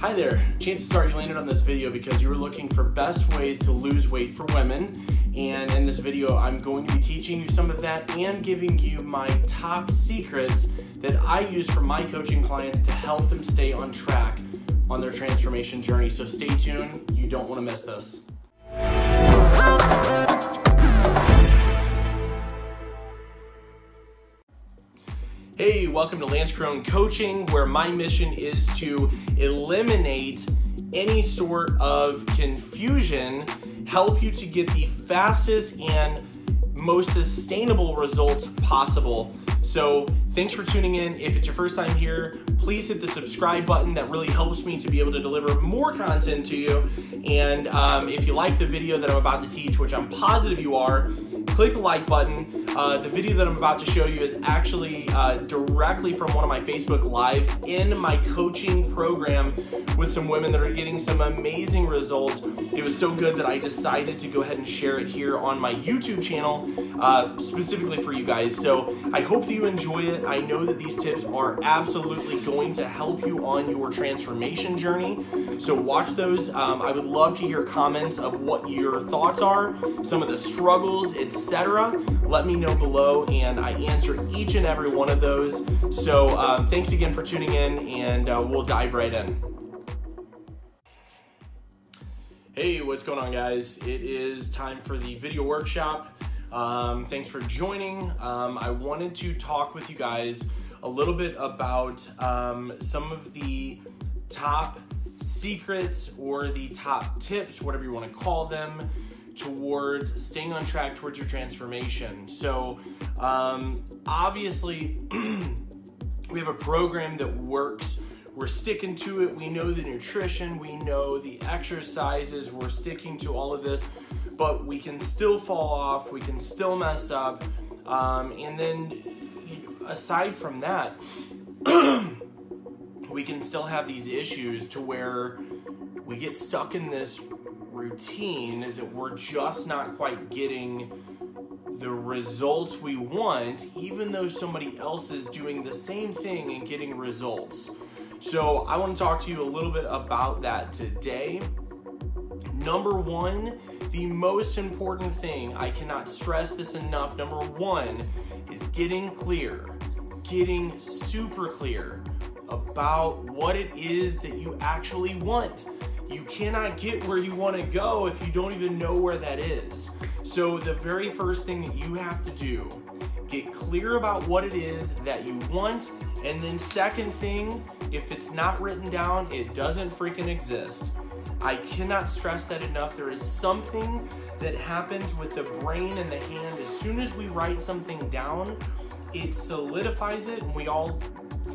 Hi there, chances are you landed on this video because you were looking for best ways to lose weight for women. And in this video, I'm going to be teaching you some of that and giving you my top secrets that I use for my coaching clients to help them stay on track on their transformation journey. So stay tuned, you don't wanna miss this. Hey, welcome to Lance Caron Coaching, where my mission is to eliminate any sort of confusion, help you to get the fastest and most sustainable results possible. So, thanks for tuning in. If it's your first time here, please hit the subscribe button. That really helps me to be able to deliver more content to you. And um, if you like the video that I'm about to teach, which I'm positive you are, click the like button. Uh, the video that I'm about to show you is actually uh, directly from one of my Facebook Lives in my coaching program with some women that are getting some amazing results. It was so good that I decided to go ahead and share it here on my YouTube channel, uh, specifically for you guys. So I hope that you enjoy it. I know that these tips are absolutely going to help you on your transformation journey. So watch those. Um, I would love to hear comments of what your thoughts are, some of the struggles, etc. Let me know below, and I answer each and every one of those. So um, thanks again for tuning in, and uh, we'll dive right in. Hey, what's going on, guys? It is time for the video workshop. Um, thanks for joining. Um, I wanted to talk with you guys a little bit about um, some of the top secrets or the top tips, whatever you want to call them, towards staying on track towards your transformation. So, um, obviously, we have a program that works. We're sticking to it. We know the nutrition, we know the exercises, we're sticking to all of this, but we can still fall off, we can still mess up. Um, and then, aside from that, we can still have these issues to where we get stuck in this routine that we're just not quite getting the results we want, even though somebody else is doing the same thing and getting results. So, I want to talk to you a little bit about that today. Number one, the most important thing, I cannot stress this enough. Number one is getting clear, getting super clear about what it is that you actually want. You cannot get where you want to go if you don't even know where that is. So, the very first thing that you have to do, get clear about what it is that you want. And then, second thing, if it's not written down, it doesn't freaking exist. I cannot stress that enough. There is something that happens with the brain and the hand. As soon as we write something down, it solidifies it, and we all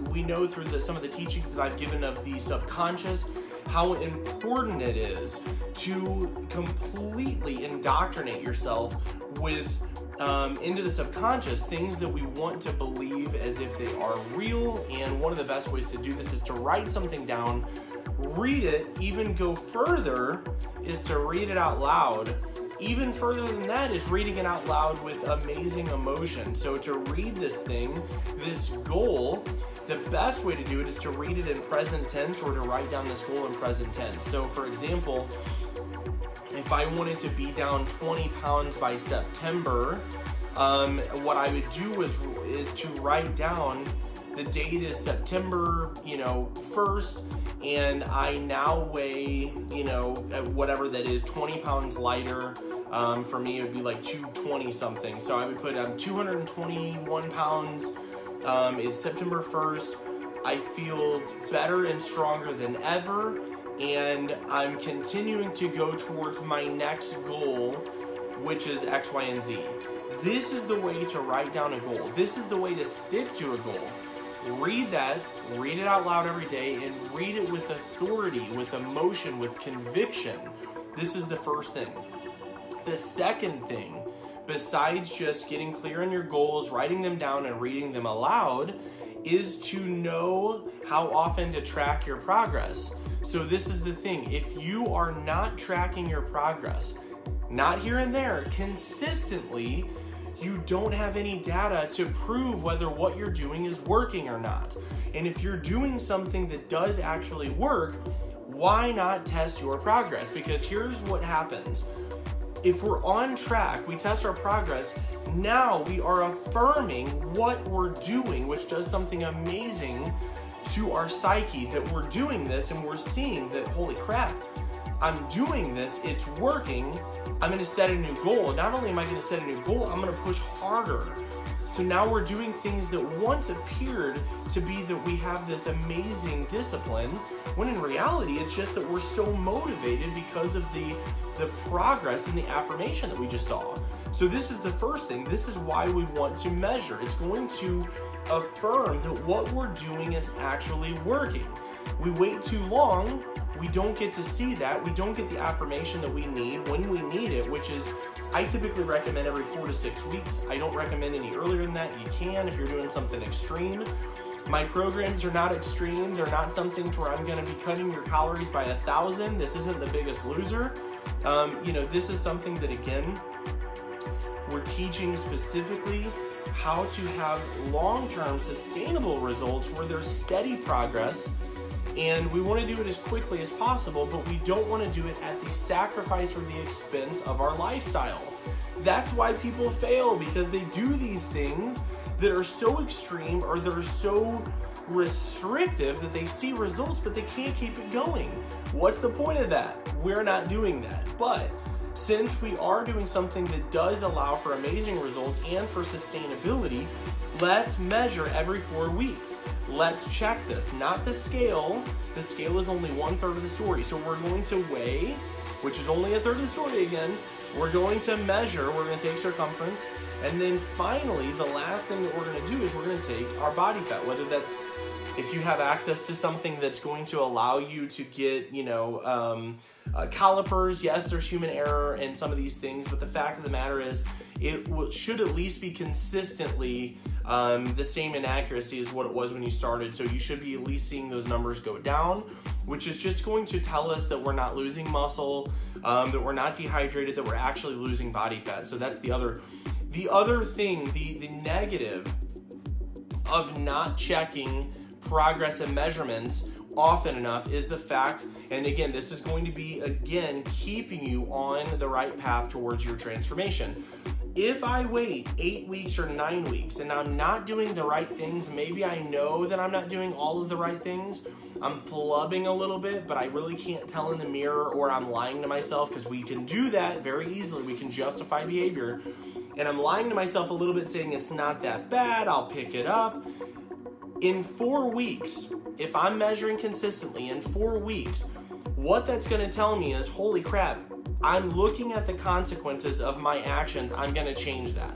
we know through the, some of the teachings that I've given of the subconscious how important it is to completely indoctrinate yourself with um, into the subconscious things that we want to believe as if they are real. And one of the best ways to do this is to write something down, read it, even go further is to read it out loud. Even further than that is reading it out loud with amazing emotion. So, to read this thing, this goal, the best way to do it is to read it in present tense or to write down this goal in present tense. So, for example, if I wanted to be down 20 pounds by September, um, what I would do is is to write down the date is September, you know, 1st, and I now weigh, you know, whatever that is, 20 pounds lighter. Um, for me, it would be like 220 something. So I would put um, 221 pounds. Um, it's September 1st. I feel better and stronger than ever, and I'm continuing to go towards my next goal, which is X, Y, and Z. This is the way to write down a goal. This is the way to stick to a goal read that, read it out loud every day, and read it with authority, with emotion, with conviction. This is the first thing. The second thing, besides just getting clear on your goals, writing them down, and reading them aloud, is to know how often to track your progress. So, this is the thing if you are not tracking your progress, not here and there, consistently, you don't have any data to prove whether what you're doing is working or not. And if you're doing something that does actually work, why not test your progress? Because here's what happens. If we're on track, we test our progress, now we are affirming what we're doing, which does something amazing to our psyche that we're doing this and we're seeing that, holy crap, I'm doing this, it's working, I'm gonna set a new goal. Not only am I gonna set a new goal, I'm gonna push harder. So now we're doing things that once appeared to be that we have this amazing discipline, when in reality it's just that we're so motivated because of the the progress and the affirmation that we just saw. So this is the first thing. This is why we want to measure. It's going to affirm that what we're doing is actually working. We wait too long, we don't get to see that. We don't get the affirmation that we need when we need it, which is I typically recommend every four to six weeks. I don't recommend any earlier than that. You can if you're doing something extreme. My programs are not extreme. They're not something to where I'm going to be cutting your calories by a thousand. This isn't the biggest loser. Um, you know, this is something that again, we're teaching specifically how to have long-term sustainable results where there's steady progress and we want to do it as quickly as possible, but we don't want to do it at the sacrifice or the expense of our lifestyle. That's why people fail because they do these things that are so extreme or that are so restrictive that they see results but they can't keep it going. What's the point of that? We're not doing that. But since we are doing something that does allow for amazing results and for sustainability, let's measure every four weeks. Let's check this, not the scale. The scale is only one third of the story. So we're going to weigh, which is only a third of the story again. We're going to measure, we're going to take circumference, and then finally, the last thing that we're going to do is we're going to take our body fat, whether that's if you have access to something that's going to allow you to get, you know, um, uh, calipers, yes, there's human error in some of these things, but the fact of the matter is, it should at least be consistently um, the same inaccuracy as what it was when you started. So you should be at least seeing those numbers go down, which is just going to tell us that we're not losing muscle, um, that we're not dehydrated, that we're actually losing body fat. So that's the other, the other thing, the the negative of not checking progress and measurements often enough is the fact, and again, this is going to be again keeping you on the right path towards your transformation. If I wait eight weeks or nine weeks and I'm not doing the right things, maybe I know that I'm not doing all of the right things. I'm flubbing a little bit, but I really can't tell in the mirror or I'm lying to myself because we can do that very easily. We can justify behavior. And I'm lying to myself a little bit saying it's not that bad, I'll pick it up in four weeks, if I'm measuring consistently in four weeks, what that's going to tell me is holy crap, I'm looking at the consequences of my actions, I'm going to change that.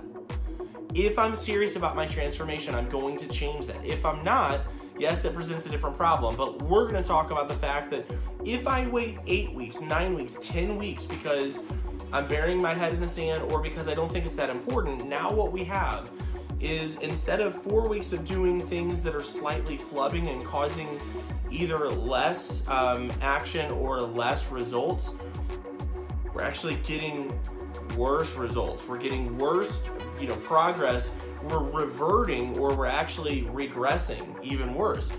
If I'm serious about my transformation, I'm going to change that. If I'm not, yes, that presents a different problem. But we're going to talk about the fact that if I wait eight weeks, nine weeks, 10 weeks because I'm burying my head in the sand or because I don't think it's that important, now what we have is instead of four weeks of doing things that are slightly flubbing and causing either less um, action or less results, we're actually getting worse results. We're getting worse, you know, progress. We're reverting or we're actually regressing even worse.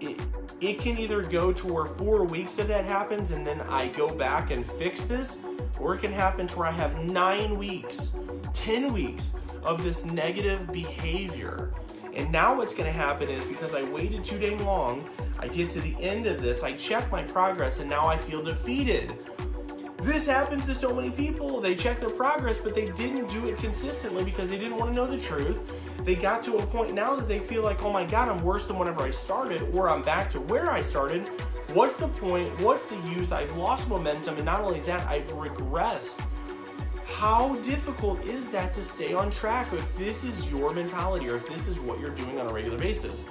It, it can either go to where four weeks of that happens and then I go back and fix this, or it can happen to where I have nine weeks, 10 weeks of this negative behavior. And now what's going to happen is because I waited too dang long, I get to the end of this, I check my progress, and now I feel defeated. This happens to so many people. They check their progress, but they didn't do it consistently because they didn't want to know the truth. They got to a point now that they feel like, oh my God, I'm worse than whenever I started, or I'm back to where I started. What's the point? What's the use? I've lost momentum, and not only that, I've regressed how difficult is that to stay on track if this is your mentality or if this is what you're doing on a regular basis?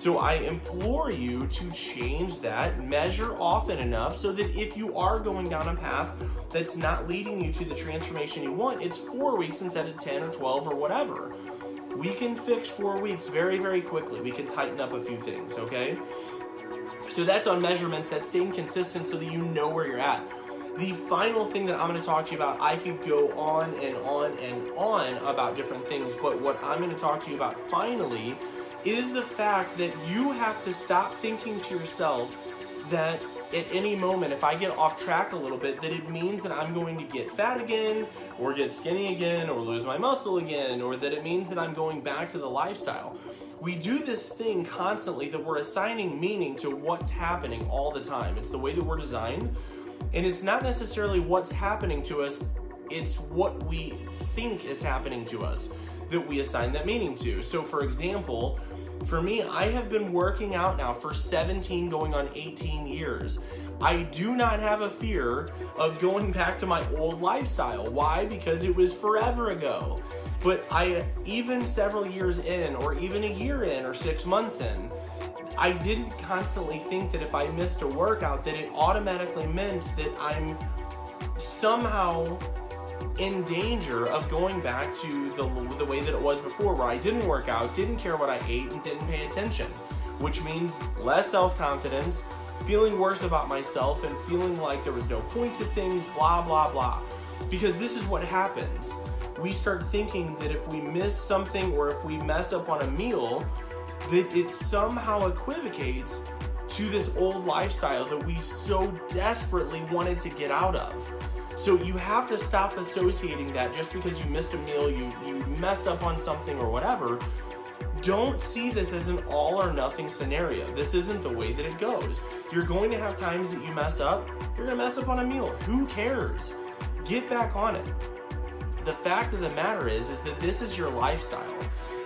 So I implore you to change that, measure often enough so that if you are going down a path that's not leading you to the transformation you want, it's four weeks instead of 10 or 12 or whatever. We can fix four weeks very, very quickly. We can tighten up a few things, okay? So that's on measurements, that's staying consistent so that you know where you're at. The final thing that I'm going to talk to you about, I could go on and on and on about different things, but what I'm going to talk to you about finally is the fact that you have to stop thinking to yourself that at any moment, if I get off track a little bit, that it means that I'm going to get fat again, or get skinny again, or lose my muscle again, or that it means that I'm going back to the lifestyle. We do this thing constantly that we're assigning meaning to what's happening all the time. It's the way that we're designed, and it's not necessarily what's happening to us, it's what we think is happening to us that we assign that meaning to. So, for example, for me, I have been working out now for 17 going on 18 years. I do not have a fear of going back to my old lifestyle. Why? Because it was forever ago. But I, even several years in, or even a year in, or six months in, I didn't constantly think that if I missed a workout, that it automatically meant that I'm somehow in danger of going back to the, the way that it was before, where I didn't work out, didn't care what I ate, and didn't pay attention, which means less self confidence, feeling worse about myself, and feeling like there was no point to things, blah, blah, blah. Because this is what happens. We start thinking that if we miss something or if we mess up on a meal, that it somehow equivocates to this old lifestyle that we so desperately wanted to get out of. So you have to stop associating that just because you missed a meal, you, you messed up on something or whatever. Don't see this as an all or nothing scenario. This isn't the way that it goes. You're going to have times that you mess up. You're going to mess up on a meal. Who cares? Get back on it. The fact of the matter is is that this is your lifestyle.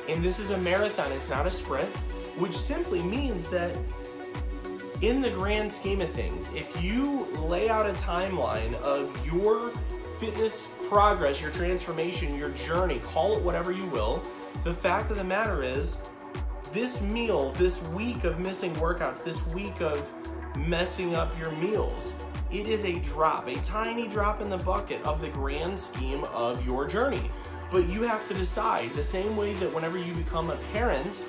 And this is a marathon, it's not a sprint, which simply means that in the grand scheme of things, if you lay out a timeline of your fitness progress, your transformation, your journey, call it whatever you will, the fact of the matter is, this meal, this week of missing workouts, this week of messing up your meals, it is a drop, a tiny drop in the bucket of the grand scheme of your journey. But you have to decide the same way that whenever you become a parent,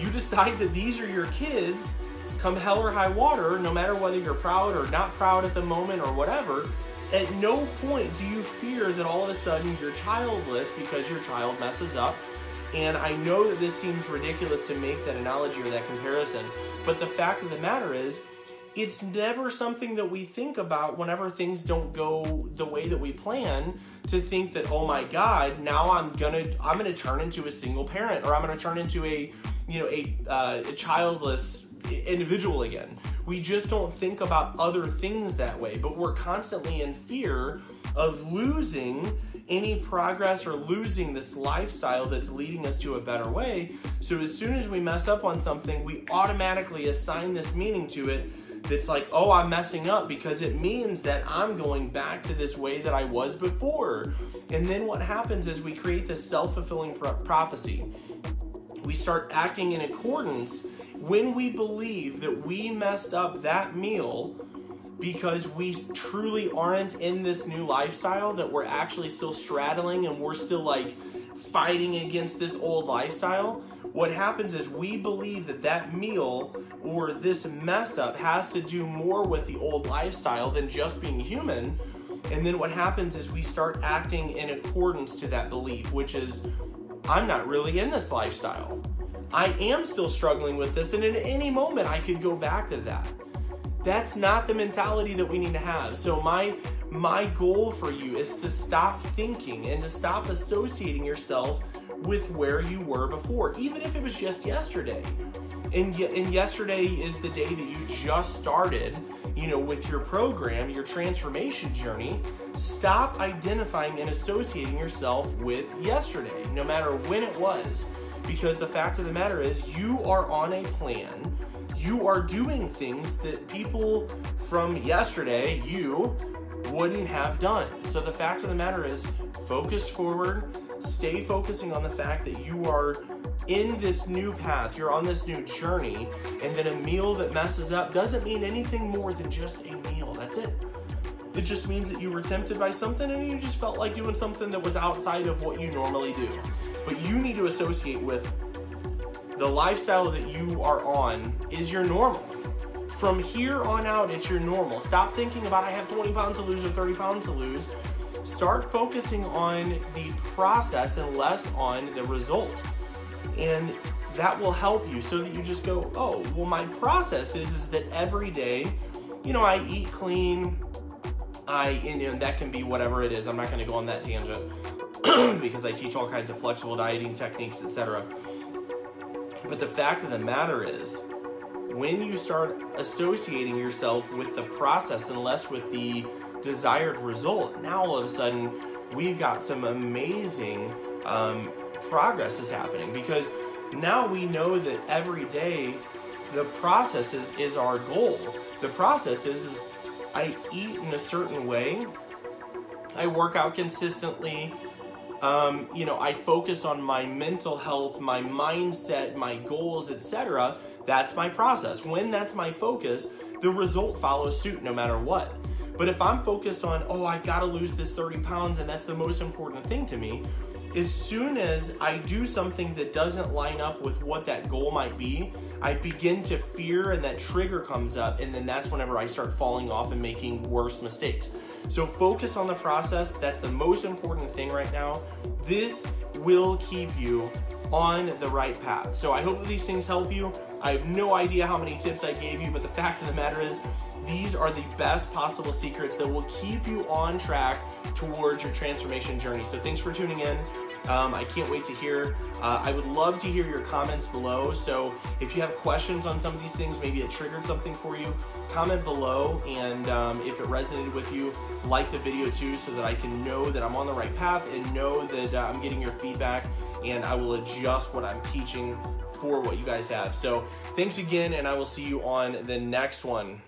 you decide that these are your kids come hell or high water, no matter whether you're proud or not proud at the moment or whatever, at no point do you fear that all of a sudden you're childless because your child messes up. And I know that this seems ridiculous to make that analogy or that comparison, but the fact of the matter is, it's never something that we think about whenever things don't go the way that we plan to think that oh my god now i'm gonna i'm gonna turn into a single parent or i'm gonna turn into a you know a, uh, a childless individual again. We just don't think about other things that way, but we're constantly in fear of losing any progress or losing this lifestyle that's leading us to a better way. So as soon as we mess up on something, we automatically assign this meaning to it that's like, oh, I'm messing up because it means that I'm going back to this way that I was before. And then what happens is we create this self fulfilling pro- prophecy. We start acting in accordance when we believe that we messed up that meal because we truly aren't in this new lifestyle, that we're actually still straddling and we're still like fighting against this old lifestyle, what happens is we believe that that meal or this mess up has to do more with the old lifestyle than just being human. And then what happens is we start acting in accordance to that belief, which is, I'm not really in this lifestyle. I am still struggling with this, and in any moment I could go back to that. That's not the mentality that we need to have. So my my goal for you is to stop thinking and to stop associating yourself with where you were before, even if it was just yesterday. And, and yesterday is the day that you just started, you know, with your program, your transformation journey. Stop identifying and associating yourself with yesterday, no matter when it was. Because the fact of the matter is, you are on a plan. You are doing things that people from yesterday, you, wouldn't have done. So the fact of the matter is, focus forward, stay focusing on the fact that you are in this new path, you're on this new journey, and then a meal that messes up doesn't mean anything more than just a meal. That's it. It just means that you were tempted by something and you just felt like doing something that was outside of what you normally do. But you need to associate with the lifestyle that you are on is your normal. From here on out, it's your normal. Stop thinking about I have 20 pounds to lose or 30 pounds to lose. Start focusing on the process and less on the result. And that will help you so that you just go, oh, well, my process is, is that every day you know, I eat clean. I, and, and that can be whatever it is. I'm not going to go on that tangent because I teach all kinds of flexible dieting techniques, etc. But the fact of the matter is, when you start associating yourself with the process and less with the desired result, now all of a sudden we've got some amazing um, progress is happening because now we know that every day the process is, is our goal. The process is, is I eat in a certain way, I work out consistently, um, you know, I focus on my mental health, my mindset, my goals, etc. That's my process. When that's my focus, the result follows suit no matter what. But if I'm focused on, oh, I've got to lose this 30 pounds and that's the most important thing to me, as soon as I do something that doesn't line up with what that goal might be, I begin to fear and that trigger comes up, and then that's whenever I start falling off and making worse mistakes. So focus on the process. That's the most important thing right now. This will keep you on the right path. So I hope that these things help you. I have no idea how many tips I gave you, but the fact of the matter is, these are the best possible secrets that will keep you on track towards your transformation journey. So thanks for tuning in. Um, I can't wait to hear. Uh, I would love to hear your comments below. So if you have questions on some of these things, maybe it triggered something for you, comment below. And um, if it resonated with you, like the video too, so that I can know that I'm on the right path and know that uh, I'm getting your feedback and I will adjust what I'm teaching for what you guys have. So thanks again, and I will see you on the next one.